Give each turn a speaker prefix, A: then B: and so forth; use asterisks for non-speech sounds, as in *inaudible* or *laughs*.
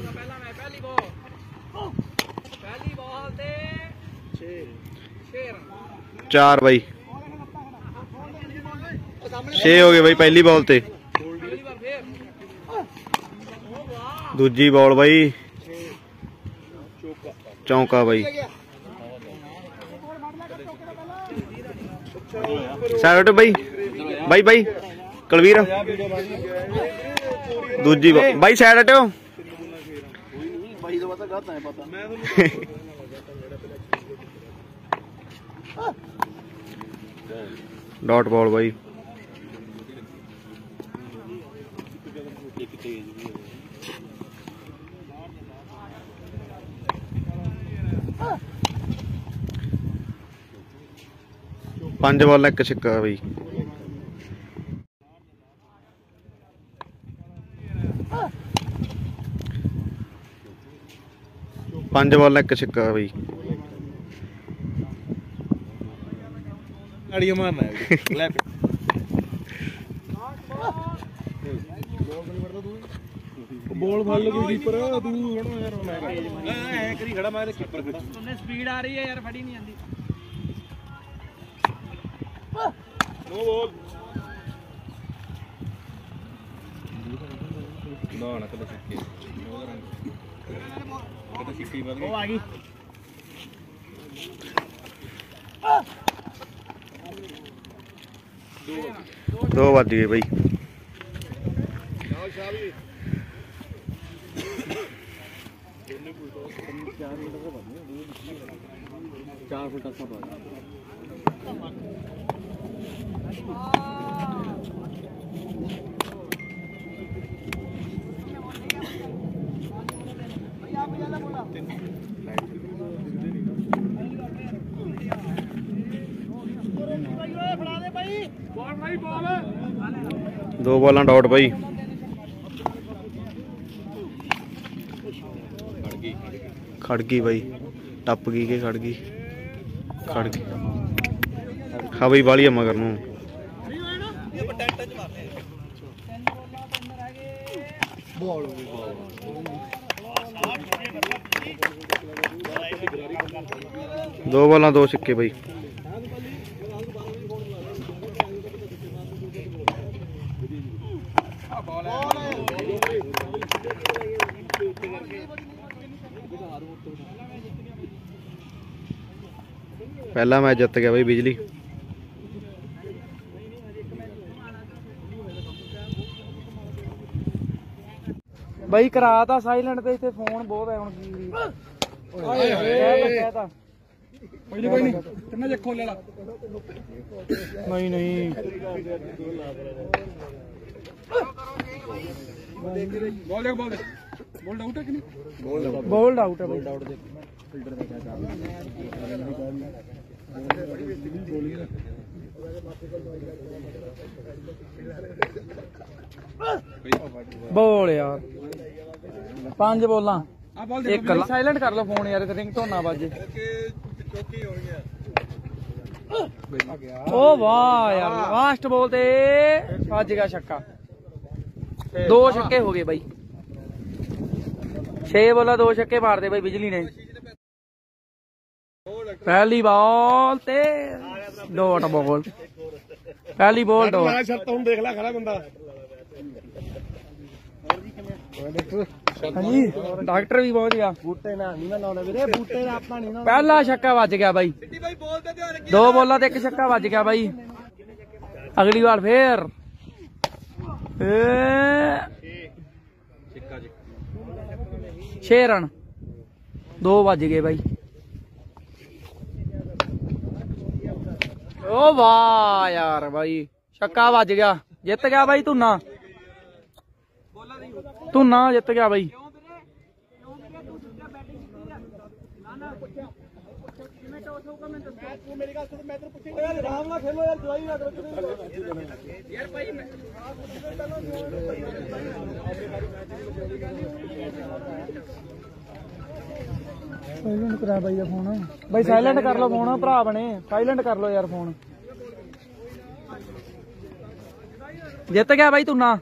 A: ਪਹਿਲਾਂ ਮੈਂ ਪਹਿਲੀ ਬਾਲ ਪਹਿਲੀ ਬਾਲ ਤੇ 6 6 ਰਨ
B: 4 ਬਾਈ 6 ਹੋ ਗਏ ਬਾਈ ਪਹਿਲੀ ਬਾਲ ਤੇ
A: ਪਹਿਲੀ ਵਾਰ ਫੇਰ
B: ਦੂਜੀ ਬਾਲ ਬਾਈ ਚੌਂਕਾ ਬਾਈ ਸਾਈਡ ਬਾਈ ਬਾਈ ਬਾਈ ਕਲਵੀਰ ਦੂਜੀ ball- ਬਾਈ ਸਾਈਡ ਹਟਿਓ
C: ਬਾਈ ਦਾ ਪਤਾ ਗਲਤ ਹੈ ਪਤਾ ਮੈਂ *laughs*
B: ਡਾਟ ਬਾਲ ਬਾਈ ਪੰਜ ਬਾਲ ਇੱਕ ਛੱਕਾ ਬਾਈ ਪੰਜ ਬਾਲ ਇੱਕ ਛੱਕਾ ਬਾਈ
C: ਅੜੀਆਂ ਮਾਰਨਾ ਹੈ ਲੈ ਬੋਲ ਫੜ ਲਓ ਕੋਈ ਕੀਪਰ ਤੂੰ ਖੜਾ ਯਾਰ ਮੈਂ ਐ ਕਰੀ ਖੜਾ ਮੈਂ ਕੀਪਰ ਖੜਾ
A: ਉਹਨੇ ਸਪੀਡ ਆ ਰਹੀ ਹੈ ਯਾਰ ਫੜੀ ਨਹੀਂ ਜਾਂਦੀ
C: ਨੋ ਬੋਲ ਨਾ ਨਾ ਕਦੇ ਸਿੱਕੇ सिक्की बदल
A: वो आ
B: गई दो बज गए
C: भाई चार फुट अच्छा
B: ਦੋ ਬਾਲਾਂ ਡਾਟ ਬਾਈ। ਖੜ ਗਈ ਬਾਈ। ਟੱਪ ਗਈ ਕਿ ਖੜ ਗਈ? ਖੜ ਗਈ। ਹਾਂ ਬਾਈ ਵਾਲੀ ਆ ਮਗਰ ਨੂੰ। ਬਾਲਾਂ। दो बोला दो सिक्के भाई। पहला मैच जित गया भाई बिजली।
A: ਬਾਈ ਕਰਾਤਾ ਸਾਇਲੈਂਟ ਤੇ ਇੱਥੇ ਫੋਨ ਬਹੁਤ ਹੈ ਹੁਣ ਕੀ ਓਏ ਹੋਏ ਕਹਿਤਾ
C: ਕੋਈ ਨਹੀਂ ਕੋਈ ਨਹੀਂ ਕਿੰਨਾ ਜੇ ਖੋਲ ਲੈ
A: ਨਹੀਂ ਨਹੀਂ
C: ਬੋਲ ਦੇ ਬੋਲ ਦੇ ਬੋਲ ਆਊਟ ਹੈ ਕਿ ਨਹੀਂ
A: ਬੋਲਡ ਆਊਟ ਹੈ ਬਾਈ ਬੋਲ ਯਾਰ ਪੰਜ ਬੋਲਾਂ।
C: ਆ ਬੋਲ
A: ਇੱਕ ਸਾਇਲੈਂਟ ਕਰ ਲਓ ਫੋਨ ਯਾਰ ਰਿੰਗ ਤੋਂ ਨਾ ਵੱਜੇ
C: ਚੌਕੀ ਹੋਣੀ ਹੈ
A: ਓ ਵਾਹ ਯਾਰ ਲਾਸਟ ਬੋਲ ਤੇ ਵੱਜ ਗਿਆ ਛੱਕਾ। ਦੋ ਛੱਕੇ ਹੋ ਗਏ ਬਾਈ। 6 ਬੋਲਾ ਦੋ ਛੱਕੇ ਮਾਰਦੇ ਬਾਈ ਬਿਜਲੀ ਨੇ। ਪਹਿਲੀ ਬਾਲ ਤੇ ਡੋਟ ਬਾਲ। ਪਹਿਲੀ ਬਾਲ ਡੋਟ
C: ਮੈਂ ਸ਼ਰਤ ਹੁਣ ਦੇਖ ਲੈ ਖੜਾ ਬੰਦਾ।
A: ਹਾਂਜੀ ਡਾਕਟਰ ਵੀ ਪਹੁੰਚ ਗਿਆ।
C: ਬੂਟੇ ਨਾ ਨਹੀਂ ਮੈਂ ਲਾਉਣਾ ਵੀਰੇ ਬੂਟੇ ਦਾ ਆਪਾਂ ਨਹੀਂ ਨਾ
A: ਪਹਿਲਾ ਛੱਕਾ ਵੱਜ ਗਿਆ ਬਾਈ।
C: ਬਾਈ ਬੋਲ ਤੇ ਧਿਆਨ ਰੱਖੀ
A: ਦੋ ਬੋਲਾਂ ਤੇ ਇੱਕ ਛੱਕਾ ਵੱਜ ਗਿਆ ਬਾਈ। ਅਗਲੀ ਵਾਰ ਫੇਰ। 6 ਰਨ। ਦੋ ਵੱਜ ਗਏ ਬਾਈ। ਓ ਵਾਹ ਯਾਰ ਬਾਈ ਛੱਕਾ ਵੱਜ ਗਿਆ। ਜਿੱਤ ਗਿਆ ਬਾਈ ਧੁੰਨਾ।
C: ਕਰੋ ਯਾਰ ਭਾਈ ਮੈਂ
A: ਸਾਇਲੈਂਟ ਕਰਾ ਬਾਈ ਦਾ ਫੋਨ ਬਾਈ ਸਾਇਲੈਂਟ ਕਰ ਲਓ ਫੋਨ ਭਰਾ ਬਣੇ। ਸਾਇਲੈਂਟ ਕਰ ਲਓ ਯਾਰ ਫੋਨ ਜਿੱਤ ਗਿਆ ਬਾਈ ਧੁੰਨਾ